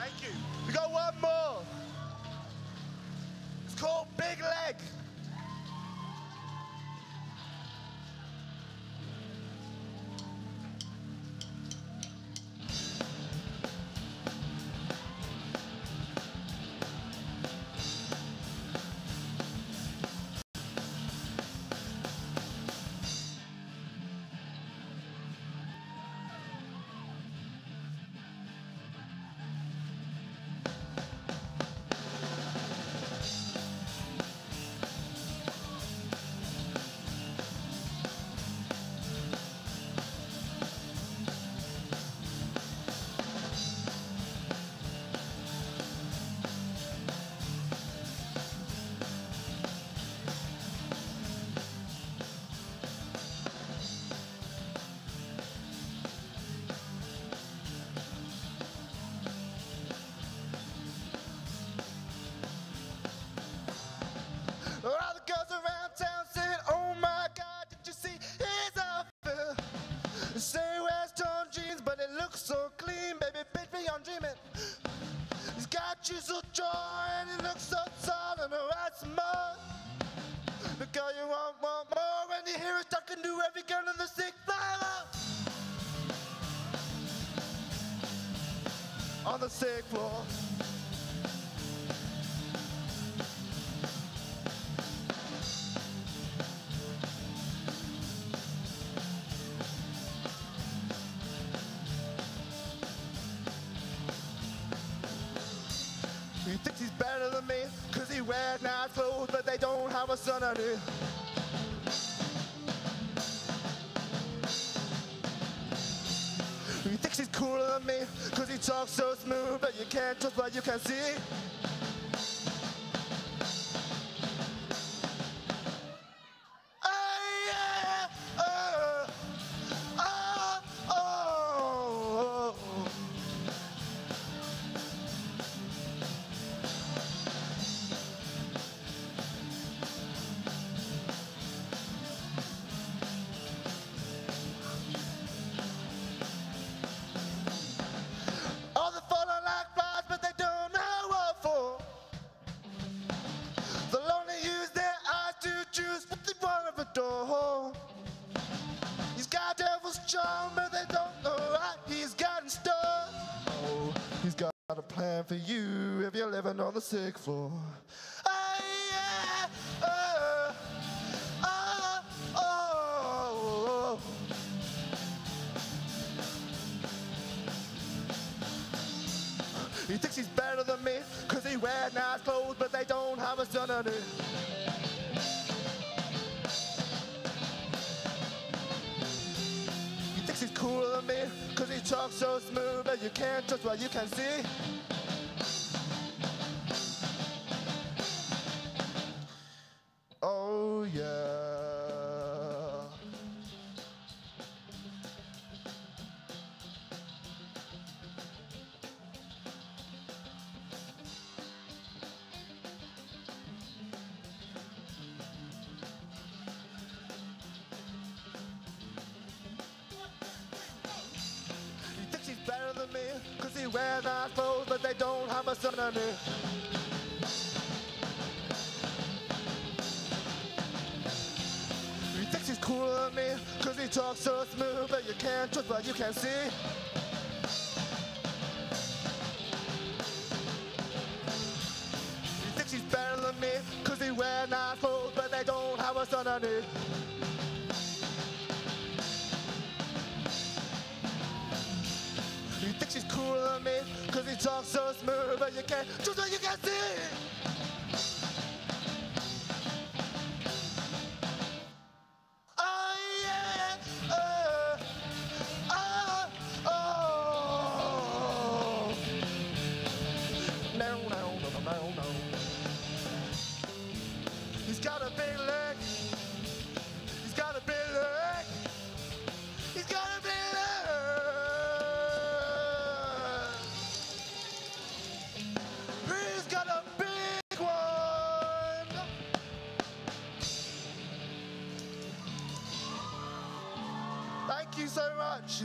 Thank you. We got one more. It's called Big Leg. You hear us talking to every girl in the sick floor. On the sick floor. He thinks he's better than me, cause he wears nice clothes, but they don't have a son underneath. He thinks he's cooler than me, cause he talks so smooth, but you can't trust what you can see. But they don't know what he's got in store. Oh, he's got a plan for you if you're living on the sick floor. Oh, oh, oh, oh. He thinks he's better than me, cause he wears nice clothes, but they don't have a son underneath. He thinks he's cooler than me, cause he talks so smooth, but you can't trust what you can see. Wears nice clothes, but they don't have a son underneath. He thinks he's cooler than me, cause he talks so smooth, but you can't trust what you can see. He thinks he's better than me, cause he wears nice clothes, but they don't have a son me, cause he talks so smooth, but you can't trust what you can see. You so much.